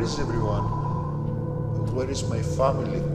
Where is everyone? Where is my family?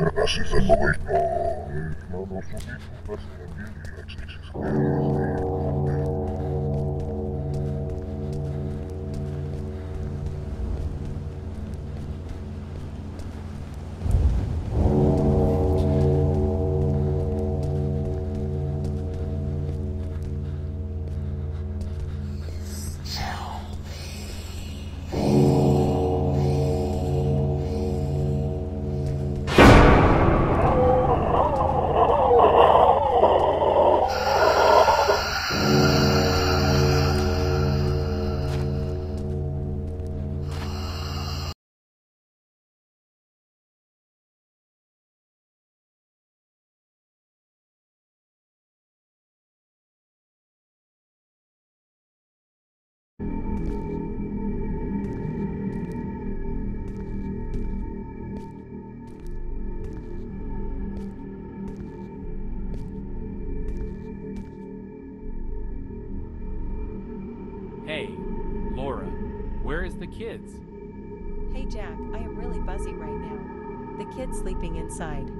Pero así fue el momento. Claro, subí, gracias. Kids? Hey Jack, I am really buzzy right now. The kid's sleeping inside.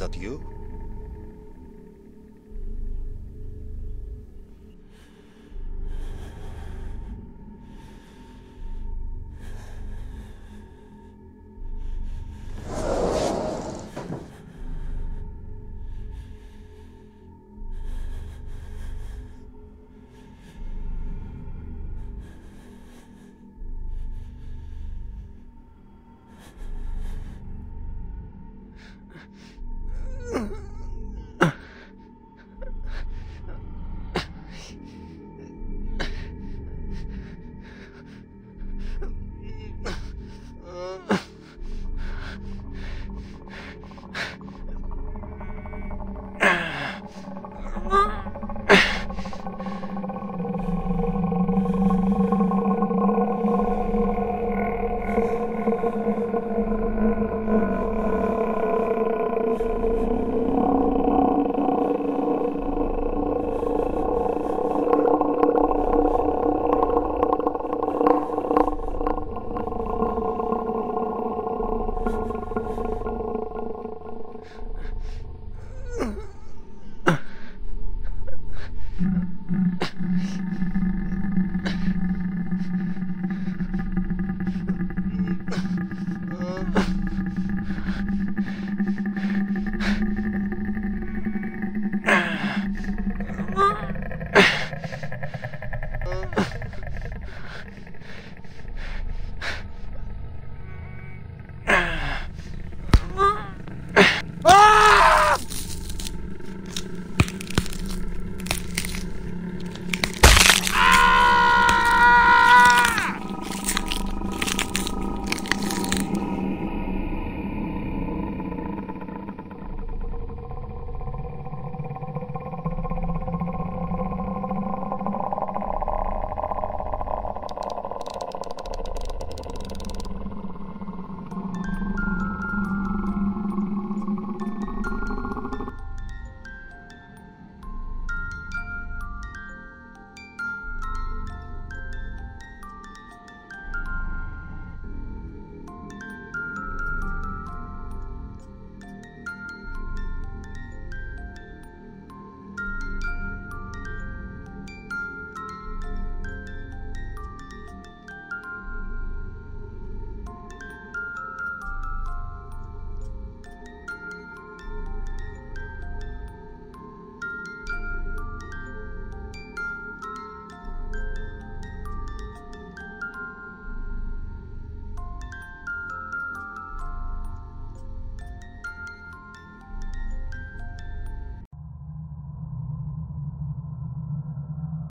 That you?